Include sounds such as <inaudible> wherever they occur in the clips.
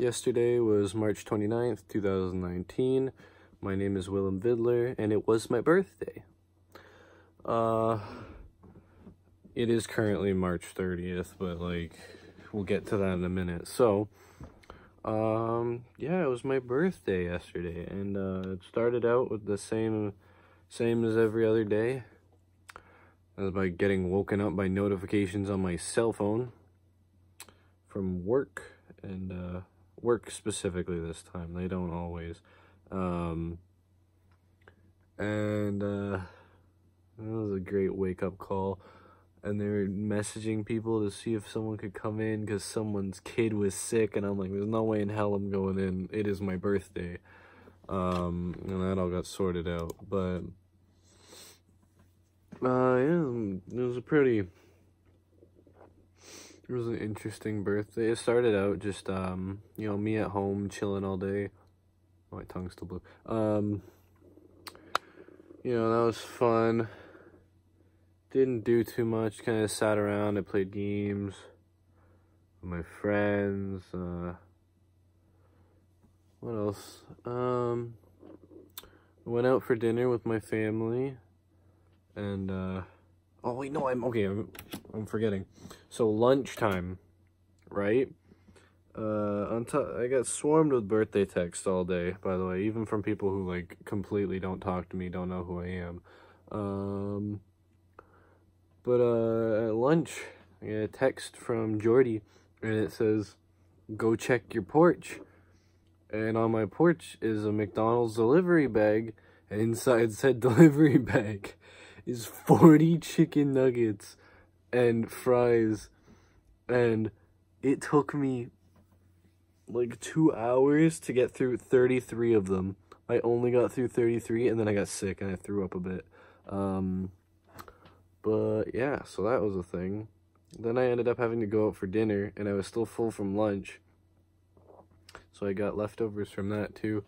Yesterday was March 29th, 2019. My name is Willem Vidler, and it was my birthday. Uh, it is currently March 30th, but like, we'll get to that in a minute. So, um, yeah, it was my birthday yesterday, and uh, it started out with the same, same as every other day. As by getting woken up by notifications on my cell phone from work and uh, work specifically this time. They don't always. Um, and uh, that was a great wake up call. And they were messaging people to see if someone could come in because someone's kid was sick. And I'm like, there's no way in hell I'm going in. It is my birthday. Um, and that all got sorted out. But, uh, yeah, it was a pretty it was an interesting birthday. It started out just, um, you know, me at home chilling all day. Oh, my tongue's still blue. Um, you know, that was fun. Didn't do too much. Kind of sat around. I played games with my friends. Uh, what else? Um, went out for dinner with my family. And, uh, Oh wait, no, I'm okay. I'm, I'm forgetting. So lunchtime, right? Uh, on I got swarmed with birthday texts all day. By the way, even from people who like completely don't talk to me, don't know who I am. Um, but uh, at lunch, I get a text from Jordy, and it says, "Go check your porch." And on my porch is a McDonald's delivery bag, and inside said <laughs> delivery bag is 40 <laughs> chicken nuggets and fries. And it took me like two hours to get through 33 of them. I only got through 33 and then I got sick and I threw up a bit. Um, but yeah, so that was a thing. Then I ended up having to go out for dinner and I was still full from lunch. So I got leftovers from that too.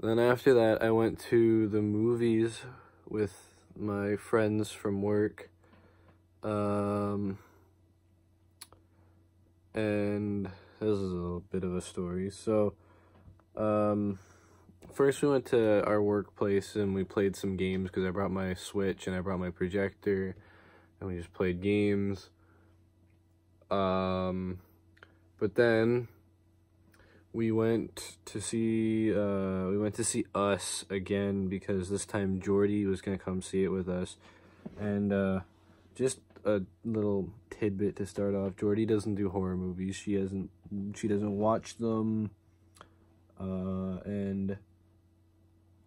Then after that, I went to the movies with my friends from work. Um, and this is a little bit of a story. So, um, first we went to our workplace and we played some games because I brought my Switch and I brought my projector and we just played games. Um, but then we went to see uh, we went to see us again because this time Jordy was gonna come see it with us, and uh, just a little tidbit to start off. Jordy doesn't do horror movies. She hasn't she doesn't watch them, uh, and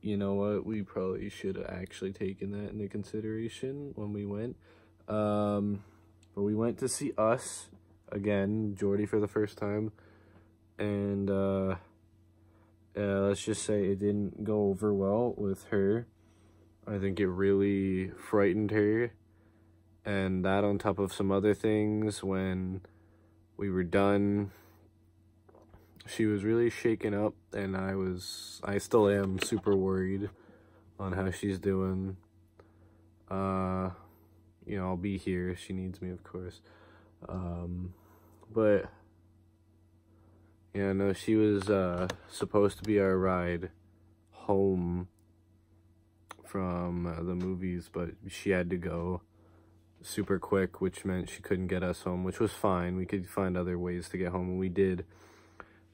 you know what? We probably should have actually taken that into consideration when we went. Um, but we went to see us again, Jordy for the first time and uh, uh, let's just say it didn't go over well with her. I think it really frightened her, and that on top of some other things when we were done she was really shaken up and I was I still am super worried on how she's doing. Uh you know, I'll be here. She needs me, of course. Um but yeah, no, she was uh, supposed to be our ride home from uh, the movies, but she had to go super quick, which meant she couldn't get us home, which was fine. We could find other ways to get home, and we did.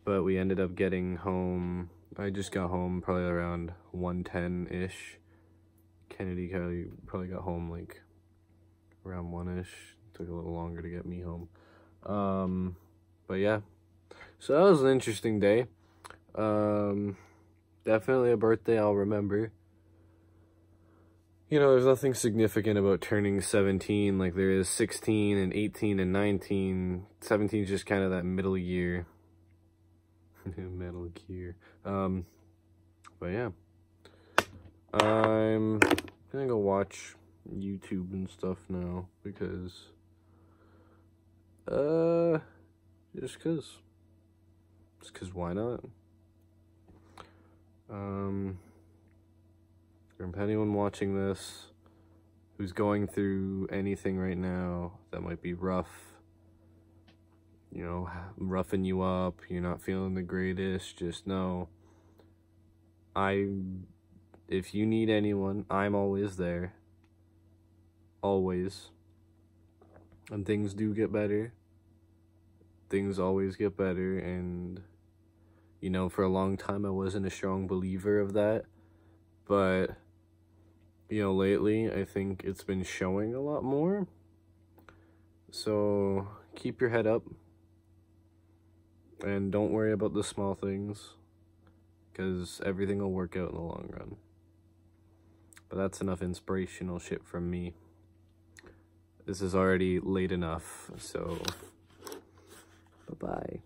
But we ended up getting home. I just got home probably around 110-ish. Kennedy probably, probably got home like around 1-ish. Took a little longer to get me home. Um, but yeah, so that was an interesting day. Um, definitely a birthday I'll remember. You know, there's nothing significant about turning 17 like there is 16 and 18 and 19. 17 is just kind of that middle year. <laughs> middle gear. Um, but yeah. I'm gonna go watch YouTube and stuff now because, uh, just cause. Just because why not? Um, if anyone watching this who's going through anything right now that might be rough, you know, roughing you up, you're not feeling the greatest, just know I if you need anyone, I'm always there. Always. And things do get better. Things always get better and you know, for a long time I wasn't a strong believer of that. But you know, lately I think it's been showing a lot more. So keep your head up and don't worry about the small things because everything will work out in the long run. But that's enough inspirational shit from me. This is already late enough, so bye bye.